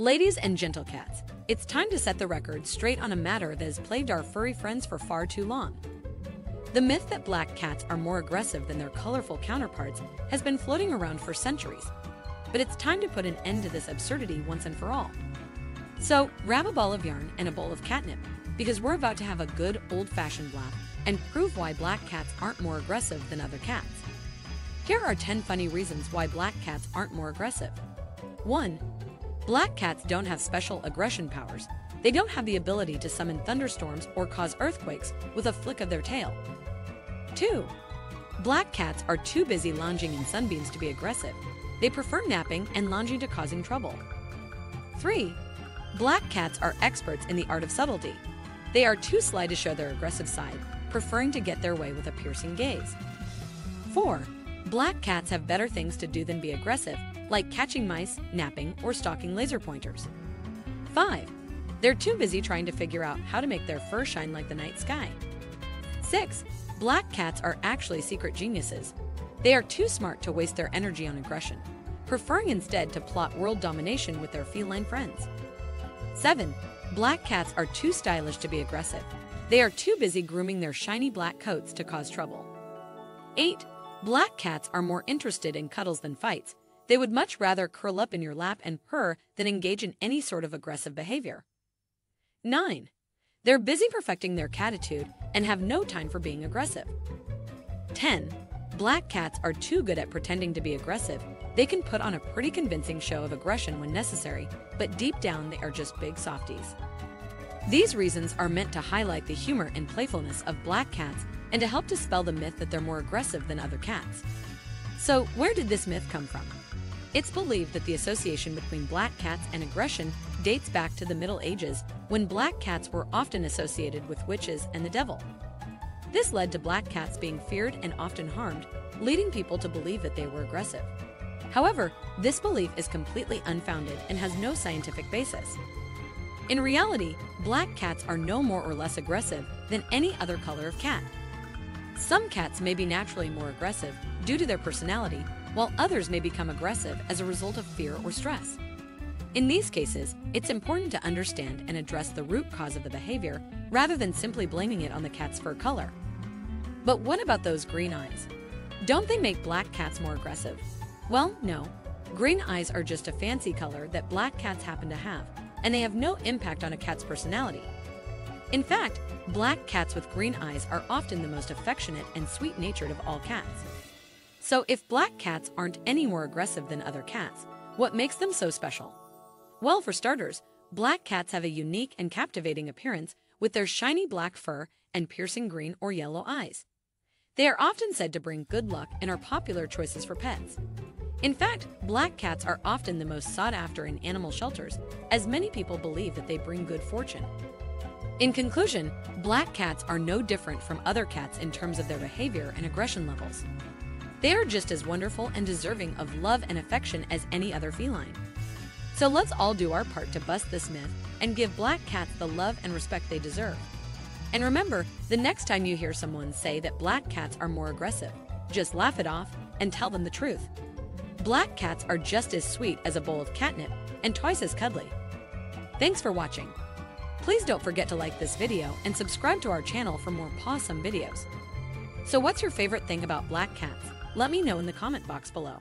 Ladies and gentle cats, it's time to set the record straight on a matter that has plagued our furry friends for far too long. The myth that black cats are more aggressive than their colorful counterparts has been floating around for centuries. But it's time to put an end to this absurdity once and for all. So, grab a ball of yarn and a bowl of catnip, because we're about to have a good old-fashioned laugh and prove why black cats aren't more aggressive than other cats. Here are 10 funny reasons why black cats aren't more aggressive. 1. Black cats don't have special aggression powers. They don't have the ability to summon thunderstorms or cause earthquakes with a flick of their tail. 2. Black cats are too busy lounging in sunbeams to be aggressive. They prefer napping and lounging to causing trouble. 3. Black cats are experts in the art of subtlety. They are too sly to show their aggressive side, preferring to get their way with a piercing gaze. 4. Black cats have better things to do than be aggressive, like catching mice, napping, or stalking laser pointers. 5. They're too busy trying to figure out how to make their fur shine like the night sky. 6. Black cats are actually secret geniuses. They are too smart to waste their energy on aggression, preferring instead to plot world domination with their feline friends. 7. Black cats are too stylish to be aggressive. They are too busy grooming their shiny black coats to cause trouble. 8. Black cats are more interested in cuddles than fights, they would much rather curl up in your lap and purr than engage in any sort of aggressive behavior. 9. They're busy perfecting their catitude and have no time for being aggressive. 10. Black cats are too good at pretending to be aggressive. They can put on a pretty convincing show of aggression when necessary, but deep down they are just big softies. These reasons are meant to highlight the humor and playfulness of black cats and to help dispel the myth that they're more aggressive than other cats. So, where did this myth come from? It's believed that the association between black cats and aggression dates back to the Middle Ages, when black cats were often associated with witches and the devil. This led to black cats being feared and often harmed, leading people to believe that they were aggressive. However, this belief is completely unfounded and has no scientific basis. In reality, black cats are no more or less aggressive than any other color of cat. Some cats may be naturally more aggressive due to their personality while others may become aggressive as a result of fear or stress. In these cases, it's important to understand and address the root cause of the behavior rather than simply blaming it on the cat's fur color. But what about those green eyes? Don't they make black cats more aggressive? Well, no. Green eyes are just a fancy color that black cats happen to have, and they have no impact on a cat's personality. In fact, black cats with green eyes are often the most affectionate and sweet-natured of all cats. So if black cats aren't any more aggressive than other cats, what makes them so special? Well, for starters, black cats have a unique and captivating appearance with their shiny black fur and piercing green or yellow eyes. They are often said to bring good luck and are popular choices for pets. In fact, black cats are often the most sought after in animal shelters, as many people believe that they bring good fortune. In conclusion, black cats are no different from other cats in terms of their behavior and aggression levels. They are just as wonderful and deserving of love and affection as any other feline. So let's all do our part to bust this myth and give black cats the love and respect they deserve. And remember, the next time you hear someone say that black cats are more aggressive, just laugh it off and tell them the truth. Black cats are just as sweet as a bowl of catnip and twice as cuddly. Thanks for watching. Please don't forget to like this video and subscribe to our channel for more pawsome videos. So what's your favorite thing about black cats? Let me know in the comment box below.